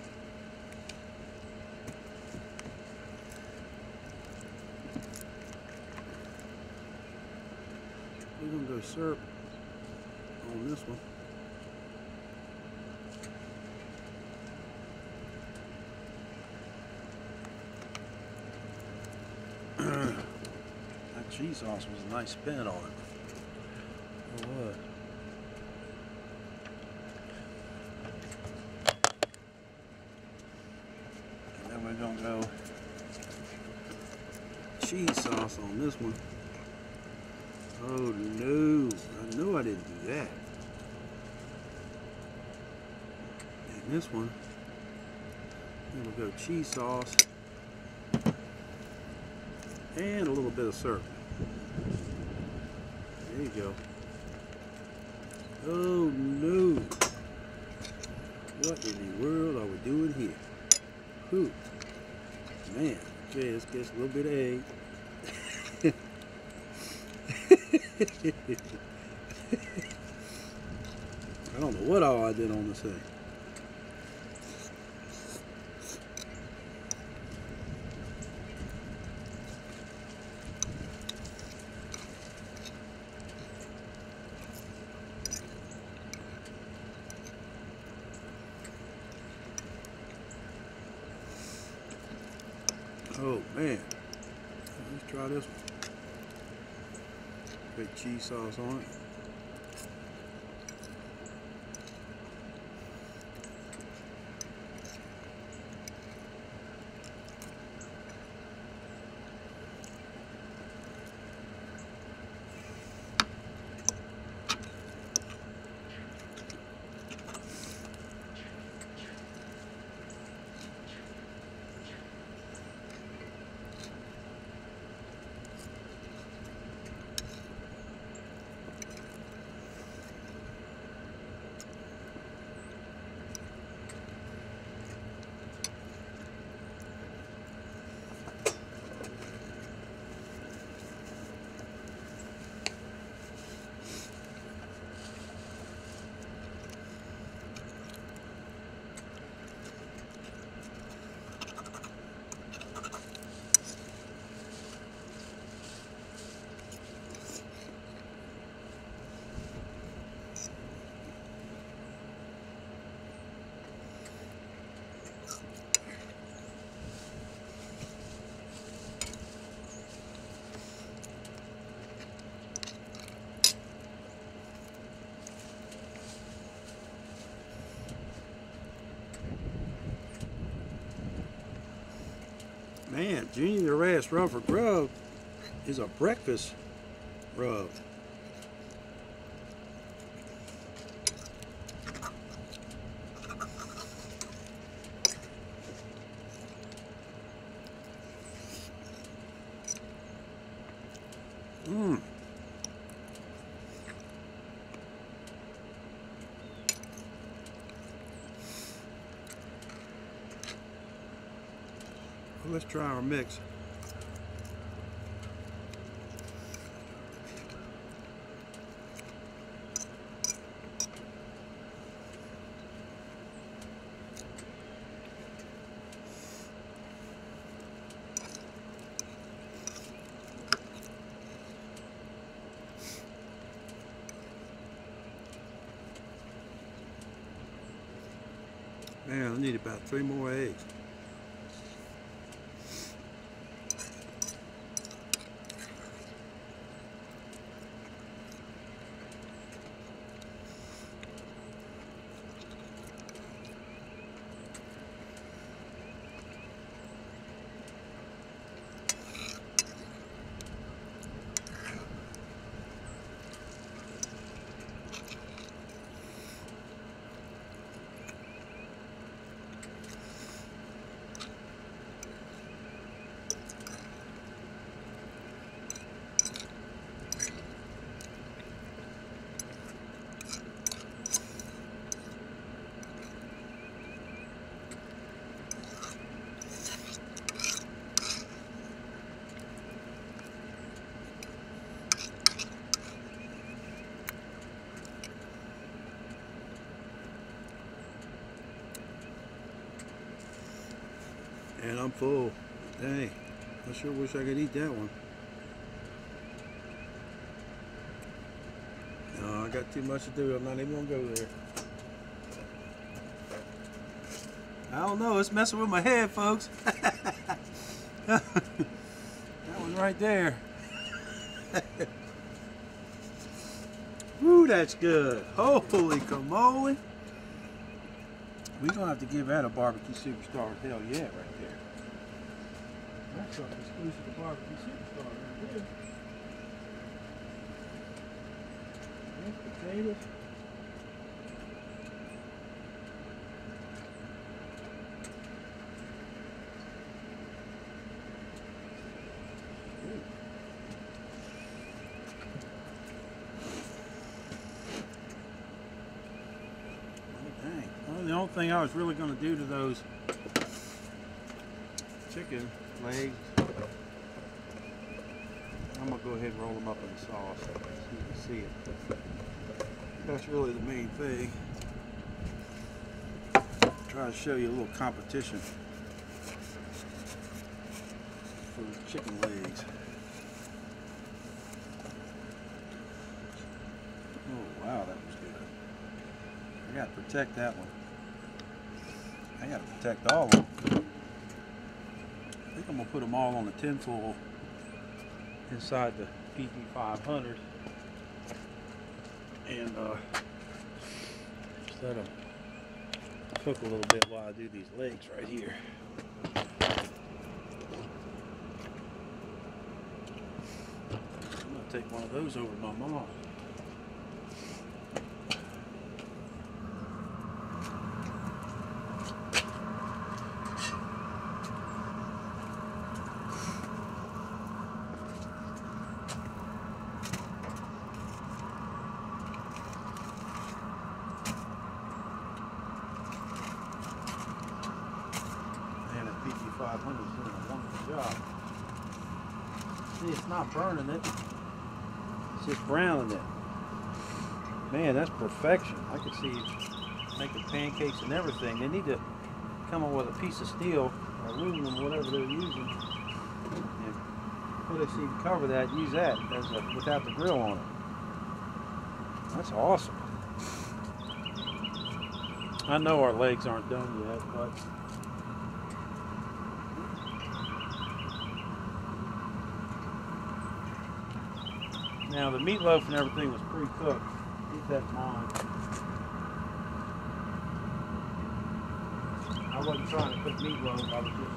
We're gonna go syrup on this one. *clears throat* that cheese sauce was a nice spin on it. It was. And then we're gonna go cheese sauce on this one. Oh no, I know I didn't do that. And this one, then we'll go cheese sauce and a little bit of syrup. There you go. Oh no. What in the world are we doing here? Whew. Man, okay, let's get a little bit of egg. *laughs* I don't know what all I did on this thing. Oh man, let's try this one. Big cheese sauce on it. Man, Junior Urias Rumford Grub is a breakfast rub. try our mix. Man, I need about three more eggs. I'm full. Dang. I sure wish I could eat that one. No, I got too much to do. I'm not even gonna go there. I don't know. It's messing with my head, folks. *laughs* that one right there. *laughs* Woo, that's good. Holy camole. We're gonna have to give that a barbecue superstar. Hell yeah, right Something exclusive barbecue superstar right there. There's potatoes. The only thing I was really going to do to those chicken I'm going to go ahead and roll them up in the sauce so you can see it. That's really the main thing. Try to show you a little competition for the chicken legs. Oh wow, that was good. I gotta protect that one. I gotta protect all of them. I'm gonna put them all on the tinfoil inside the PG500 and uh, just let them cook a little bit while I do these legs right here. I'm gonna take one of those over to my mom. Man, that PG500 is doing a wonderful job. See, it's not burning it. It's just browning it. Man, that's perfection. I could see making pancakes and everything. They need to come up with a piece of steel or aluminum, whatever they're using, and put a seed cover that, use that as a, without the grill on it. That's awesome. I know our legs aren't done yet, but Now the meatloaf and everything was pre-cooked. Keep that in mind. I wasn't trying to cook meatloaf. I was just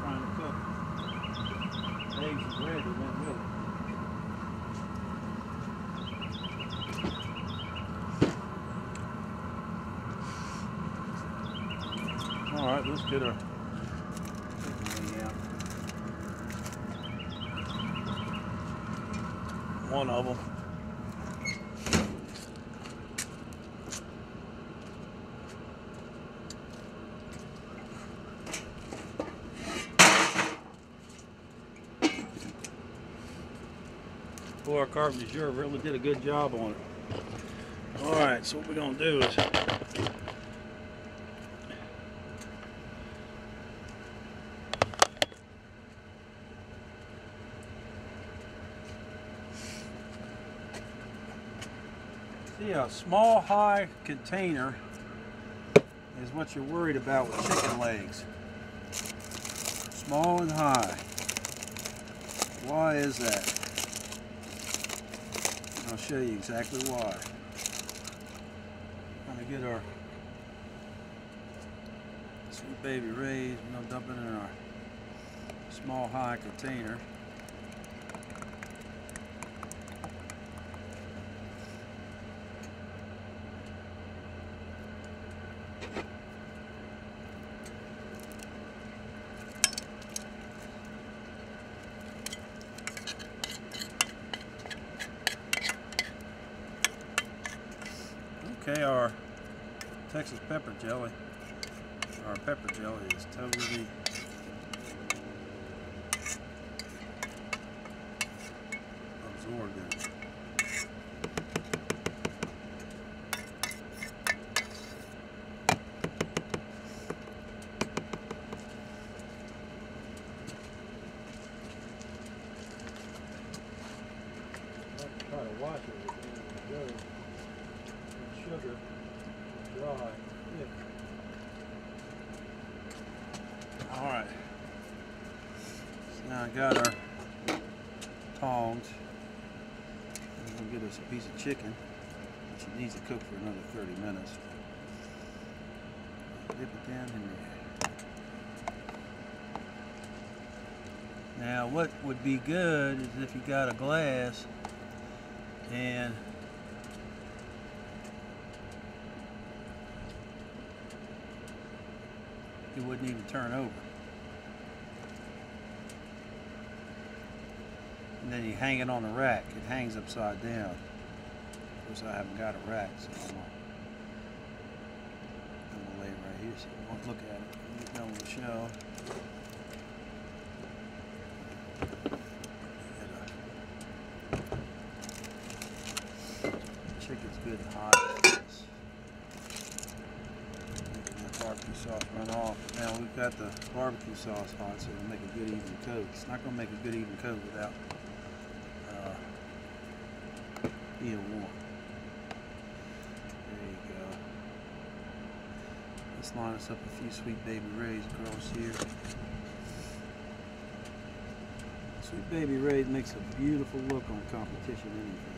trying to cook eggs and bread that went with it. All right, let's get our chicken wing out. One of them. Our carpenter sure really did a good job on it. All right, so what we're gonna do is see a small high container is what you're worried about with chicken legs. Small and high. Why is that? Show you exactly why. Gonna get our Sweet Baby Ray's, we're gonna dump it in our small high container. Our Texas pepper jelly, our pepper jelly is totally absorbed in it. Try to wash it with good sugar, dry, thick. All right. So now I got our tongs. I'm gonna get us a piece of chicken, which it needs to cook for another 30 minutes. It down in there. Now, what would be good is if you got a glass and it wouldn't even turn over. And then you hang it on a rack. It hangs upside down. Of course, I haven't got a rack, so I'm gonna, I'm gonna lay it right here so you won't look at it. Get done with the show. Chicken's good and hot. Making that barbecue sauce run off. Now we've got the barbecue sauce hot, so it'll make a good even coat. It's not gonna make a good even coat without uh, being warm. There you go. Line us up a few Sweet Baby Ray's across here. Sweet Baby Ray's makes a beautiful look on competition anything.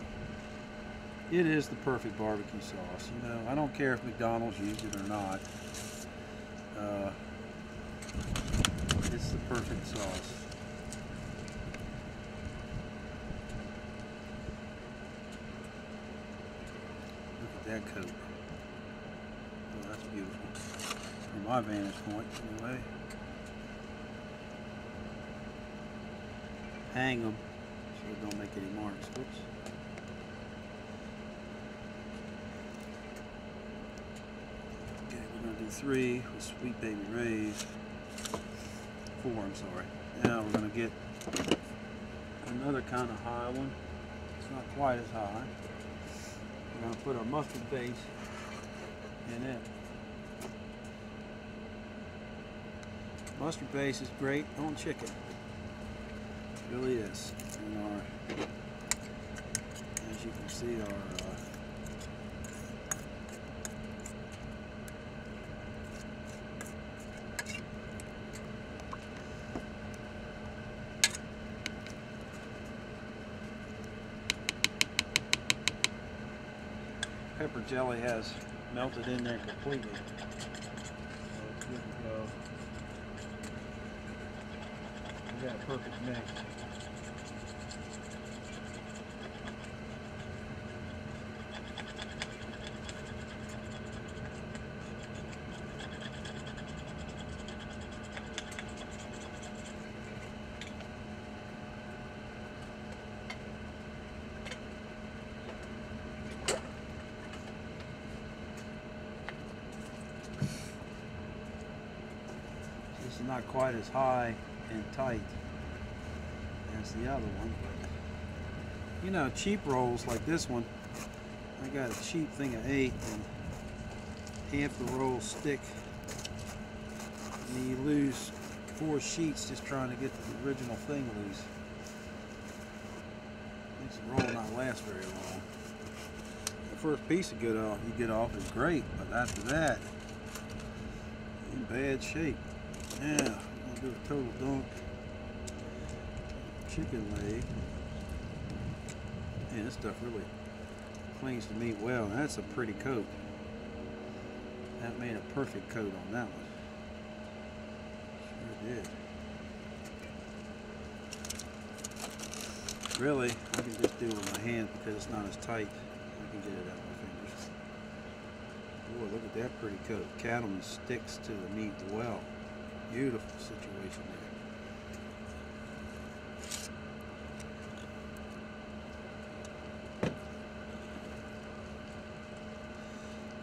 It is the perfect barbecue sauce. You know, I don't care if McDonald's used it or not. Uh, it's the perfect sauce. Look at that coat. Oh, that's beautiful. From my vantage point, anyway. Hang them so it don't make any marks. Whoops. Okay, we're gonna do three with Sweet Baby Ray's. Four, I'm sorry. Now we're gonna get another kind of high one. It's not quite as high. We're gonna put our mustard base in it. Mustard base is great on chicken. It really is. And our, as you can see, our uh, pepper jelly has melted in there completely. So it's good to go. We got a perfect mix. This is not quite as high and tight the other one, you know, cheap rolls like this one, I got a cheap thing of eight and half the roll stick. And you lose four sheets just trying to get the original thing loose. Makes the roll not last very long. The first piece of good off you get off is great, but after that, in bad shape. Yeah, I'll do a total dunk. Chicken leg. And this stuff really clings to meat well. That's a pretty coat. That made a perfect coat on that one. Sure did. Really, I can just do it with my hand because it's not as tight. I can get it out with my fingers. Boy, look at that pretty coat. Cattleman sticks to the meat well. Beautiful situation there.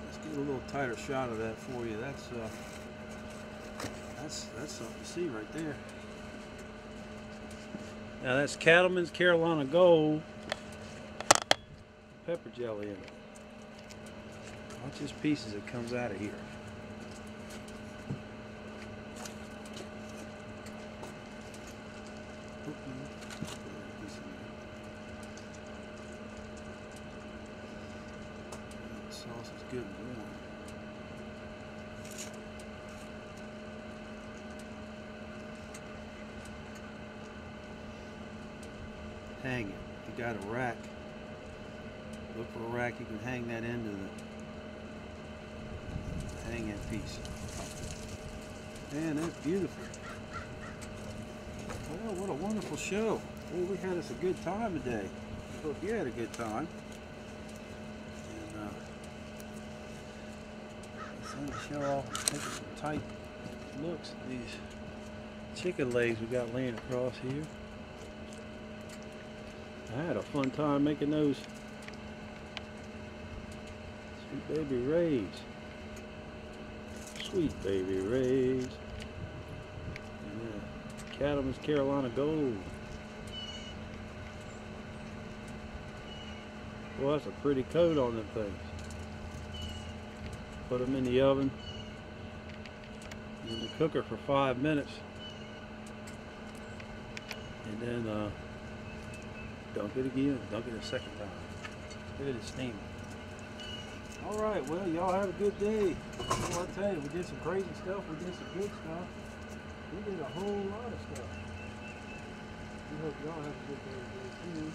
Let's get a tighter shot of that for you. That's uh, that's that's something to see right there. Now that's Cattlemen's Carolina Gold. Pepper jelly in it. Watch this piece as it comes out of here. The sauce is good and warm. Hang it. If you got a rack, look for a rack you can hang that into the hang that piece. Man, that's beautiful. Oh, what a wonderful show. Well, we had us I hope you had a good time. And, uh, to show off tight looks at these chicken legs we got laying across here. I had a fun time making those Sweet Baby Ray's. Sweet Baby Ray's. Yeah. Cattlemen's Carolina Gold. That's a pretty coat on them things. Put them in the oven. In the cooker for five minutes. And then uh, dunk it again. Dunk it a second time. Look at it steaming. All right, well, y'all have a good day. Well, I tell you, we did some crazy stuff. We did some good stuff. We did a whole lot of stuff. We hope y'all have a good day today, too.